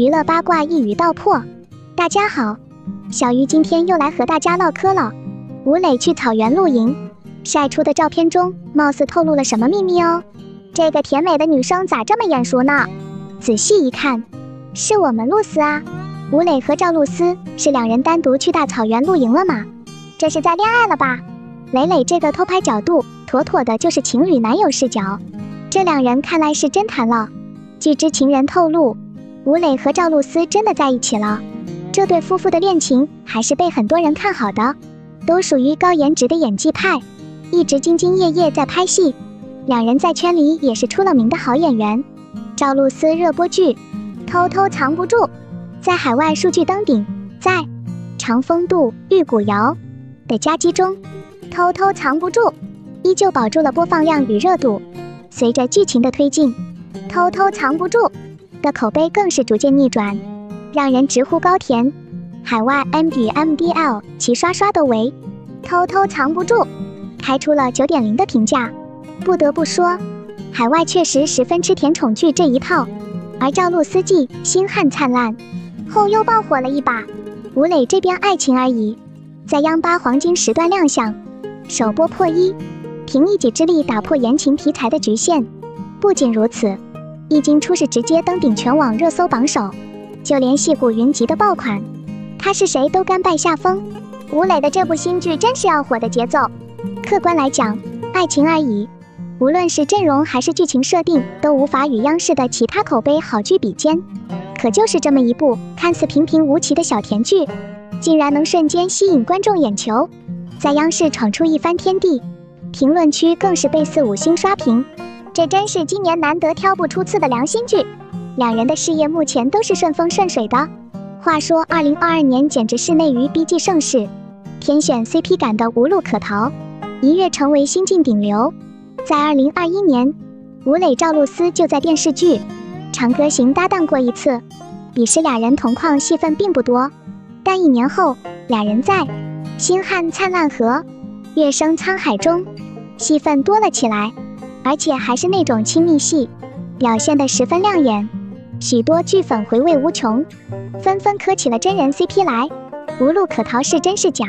娱乐八卦一语道破。大家好，小鱼今天又来和大家唠嗑了。吴磊去草原露营，晒出的照片中貌似透露了什么秘密哦。这个甜美的女生咋这么眼熟呢？仔细一看，是我们露丝啊。吴磊和赵露思是两人单独去大草原露营了吗？这是在恋爱了吧？磊磊这个偷拍角度，妥妥的就是情侣男友视角。这两人看来是真谈了。据知情人透露，吴磊和赵露思真的在一起了。这对夫妇的恋情还是被很多人看好的，都属于高颜值的演技派，一直兢兢业业在拍戏。两人在圈里也是出了名的好演员。赵露思热播剧《偷偷藏不住》在海外数据登顶，在长风渡、玉骨遥的夹击中，《偷偷藏不住》依旧保住了播放量与热度。随着剧情的推进，《偷偷藏不住》的口碑更是逐渐逆转，让人直呼高甜。海外 M 与 MDL 齐刷刷的为《偷偷藏不住》开出了九点零的评价。不得不说，海外确实十分吃甜宠剧这一套。而赵露思继《星汉灿烂》后又爆火了一把。吴磊这边《爱情而已》在央八黄金时段亮相，首播破一。凭一己之力打破言情题材的局限，不仅如此，一经出世直接登顶全网热搜榜首，就连戏骨云集的爆款，他是谁都甘拜下风。吴磊的这部新剧真是要火的节奏。客观来讲，爱情而已，无论是阵容还是剧情设定，都无法与央视的其他口碑好剧比肩。可就是这么一部看似平平无奇的小甜剧，竟然能瞬间吸引观众眼球，在央视闯出一番天地。评论区更是被四五星刷屏，这真是今年难得挑不出刺的良心剧。两人的事业目前都是顺风顺水的。话说，二零二二年简直是内娱 B G 盛世，天选 CP 感的无路可逃，一跃成为新晋顶流。在二零二一年，吴磊、赵露思就在电视剧《长歌行》搭档过一次，彼时俩人同框戏份并不多，但一年后，俩人在《星汉灿烂》和月升沧海中，戏份多了起来，而且还是那种亲密戏，表现得十分亮眼，许多剧粉回味无穷，纷纷磕起了真人 CP 来，无路可逃是真是假，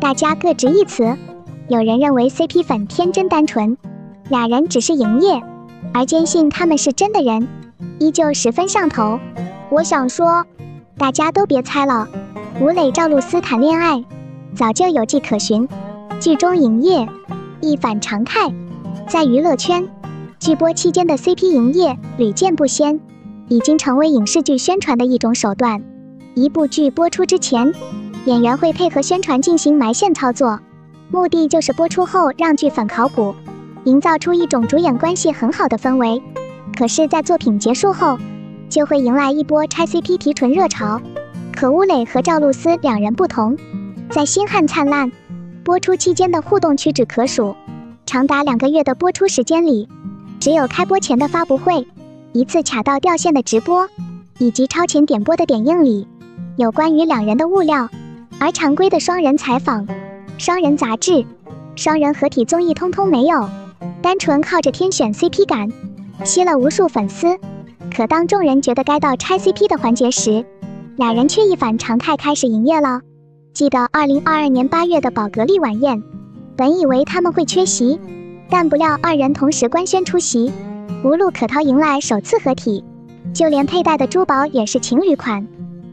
大家各执一词。有人认为 CP 粉天真单纯，俩人只是营业，而坚信他们是真的人，依旧十分上头。我想说，大家都别猜了，吴磊赵露思谈恋爱，早就有迹可循。剧中营业一反常态，在娱乐圈剧播期间的 CP 营业屡见不鲜，已经成为影视剧宣传的一种手段。一部剧播出之前，演员会配合宣传进行埋线操作，目的就是播出后让剧粉考古，营造出一种主演关系很好的氛围。可是，在作品结束后，就会迎来一波拆 CP 提纯热潮。可吴磊和赵露思两人不同，在《星汉灿烂》。播出期间的互动屈指可数，长达两个月的播出时间里，只有开播前的发布会，一次卡到掉线的直播，以及超前点播的点映里，有关于两人的物料，而常规的双人采访、双人杂志、双人合体综艺通通没有，单纯靠着天选 CP 感，吸了无数粉丝。可当众人觉得该到拆 CP 的环节时，俩人却一反常态开始营业了。记得二零二二年八月的宝格丽晚宴，本以为他们会缺席，但不料二人同时官宣出席，无路可逃迎来首次合体，就连佩戴的珠宝也是情侣款。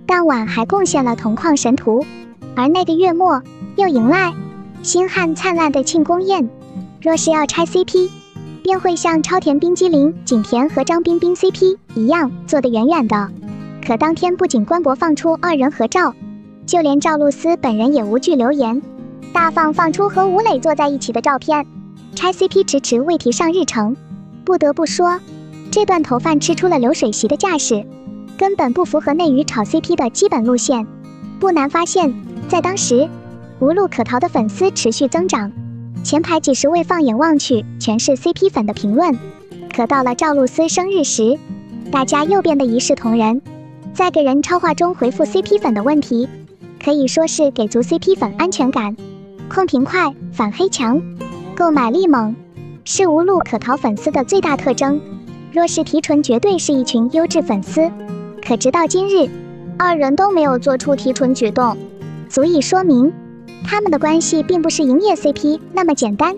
当晚还贡献了同框神图，而那个月末又迎来星汉灿烂的庆功宴。若是要拆 CP，便会像超甜冰激凌景甜和张彬彬 CP 一样坐得远远的。可当天不仅官博放出二人合照。就连赵露思本人也无惧留言，大放放出和吴磊坐在一起的照片，拆 CP 迟迟未提上日程。不得不说，这段头饭吃出了流水席的架势，根本不符合内娱炒 CP 的基本路线。不难发现，在当时，无路可逃的粉丝持续增长，前排几十位放眼望去全是 CP 粉的评论。可到了赵露思生日时，大家又变得一视同仁，在给人超话中回复 CP 粉的问题。可以说是给足 CP 粉安全感，控评快，反黑强，购买力猛，是无路可逃粉丝的最大特征。若是提纯，绝对是一群优质粉丝。可直到今日，二人都没有做出提纯举动，足以说明他们的关系并不是营业 CP 那么简单。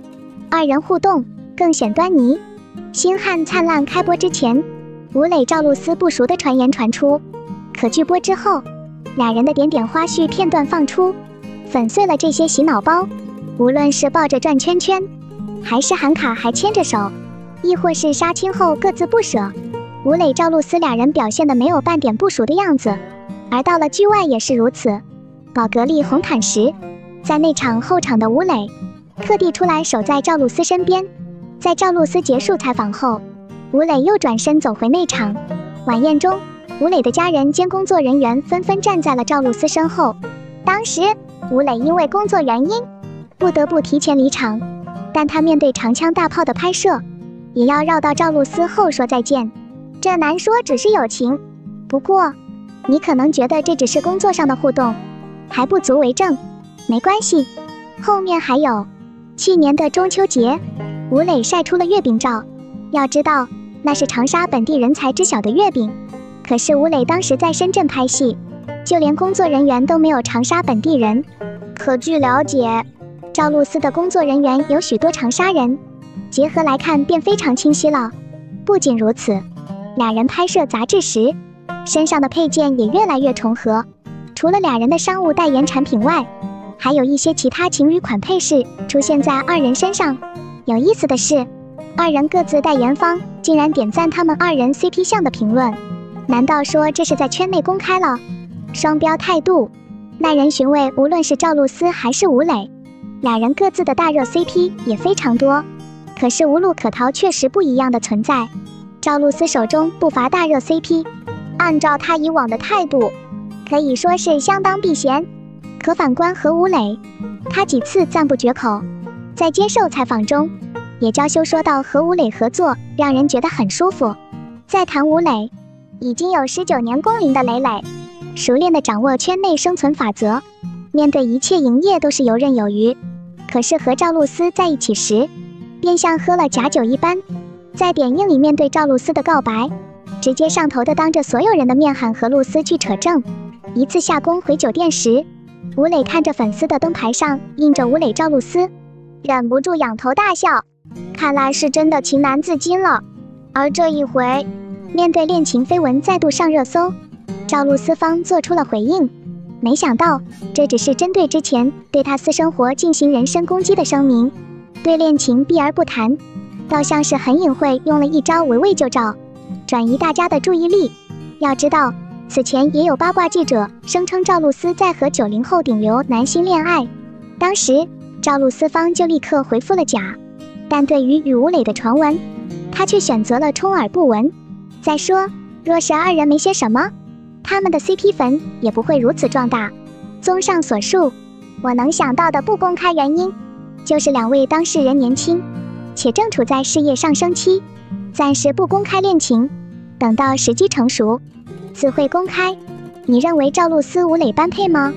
二人互动更显端倪。星汉灿烂开播之前，吴磊赵露思不熟的传言传出，可剧播之后，俩人的点点花絮片段放出，粉碎了这些洗脑包。无论是抱着转圈圈，还是喊卡还牵着手，亦或是杀青后各自不舍，吴磊赵露思俩人表现的没有半点不熟的样子。而到了剧外也是如此。宝格丽红毯时，在那场后场的吴磊。特地出来守在赵露思身边，在赵露思结束采访后，吴磊又转身走回内场。晚宴中，吴磊的家人兼工作人员纷纷站在了赵露思身后。当时，吴磊因为工作原因，不得不提前离场，但他面对长枪大炮的拍摄，也要绕到赵露思后说再见。这难说只是友情，不过，你可能觉得这只是工作上的互动，还不足为证。没关系，后面还有。去年的中秋节，吴磊晒出了月饼照。要知道，那是长沙本地人才知晓的月饼。可是吴磊当时在深圳拍戏，就连工作人员都没有长沙本地人。可据了解，赵露思的工作人员有许多长沙人，结合来看便非常清晰了。不仅如此，俩人拍摄杂志时，身上的配件也越来越重合。除了俩人的商务代言产品外，还有一些其他情侣款配饰出现在二人身上。有意思的是，二人各自代言方竟然点赞他们二人 CP 相的评论。难道说这是在圈内公开了双标态度？耐人寻味。无论是赵露思还是吴磊，俩人各自的大热 CP 也非常多。可是无路可逃，确实不一样的存在。赵露思手中不乏大热 CP，按照她以往的态度，可以说是相当避嫌。可反观何吴磊，他几次赞不绝口，在接受采访中也娇羞说到和吴磊合作让人觉得很舒服。再谈吴磊，已经有十九年工龄的磊磊，熟练的掌握圈内生存法则，面对一切营业都是游刃有余。可是和赵露思在一起时，便像喝了假酒一般，在点映里面对赵露思的告白，直接上头的当着所有人的面喊何露思去扯证。一次下工回酒店时。吴磊看着粉丝的灯牌上印着“吴磊赵露思”，忍不住仰头大笑，看来是真的情难自禁了。而这一回，面对恋情绯闻再度上热搜，赵露思方做出了回应。没想到，这只是针对之前对她私生活进行人身攻击的声明，对恋情避而不谈，倒像是很隐晦用了一招围魏救赵，转移大家的注意力。要知道。此前也有八卦记者声称赵露思在和九零后顶流男星恋爱，当时赵露思方就立刻回复了假。但对于与吴磊的传闻，他却选择了充耳不闻。再说，若是二人没些什么，他们的 CP 粉也不会如此壮大。综上所述，我能想到的不公开原因，就是两位当事人年轻，且正处在事业上升期，暂时不公开恋情，等到时机成熟。自会公开，你认为赵露思吴磊般配吗？